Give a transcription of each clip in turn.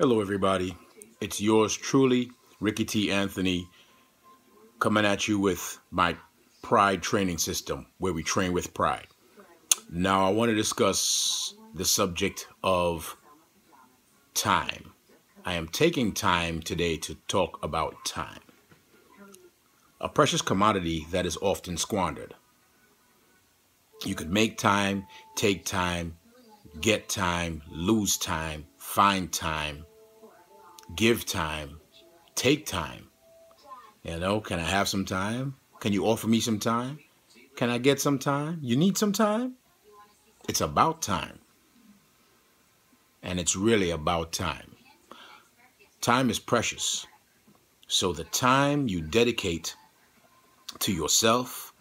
Hello, everybody. It's yours truly, Ricky T. Anthony, coming at you with my PRYD training system where we train with pride. Now, I want to discuss the subject of time. I am taking time today to talk about time, a precious commodity that is often squandered. You could make time, take time, get time, lose time, find time, give time, take time. You know, can I have some time? Can you offer me some time? Can I get some time? You need some time? It's about time. And it's really about time. Time is precious. So the time you dedicate to yourself,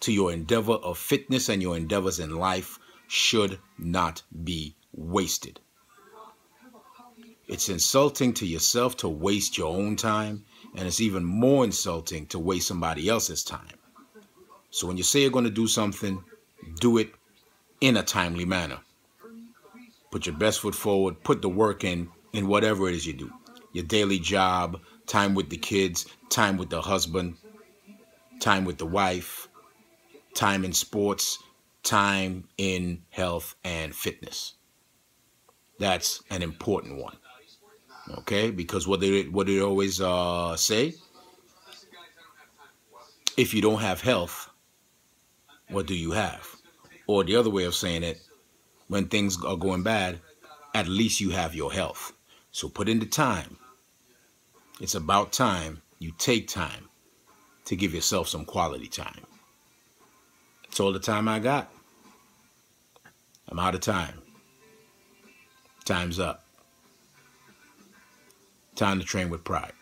to your endeavor of fitness and your endeavors in life should not be wasted. It's insulting to yourself to waste your own time, and it's even more insulting to waste somebody else's time. So when you say you're going to do something, do it in a timely manner. Put your best foot forward, put the work in in whatever it is you do. Your daily job, time with the kids, time with the husband, time with the wife, time in sports, time in health and fitness. That's an important one. Okay, because what they what they always uh, say, if you don't have health, what do you have? Or the other way of saying it, when things are going bad, at least you have your health. So put in the time. It's about time you take time to give yourself some quality time. It's all the time I got. I'm out of time. Time's up. Time to train with pride.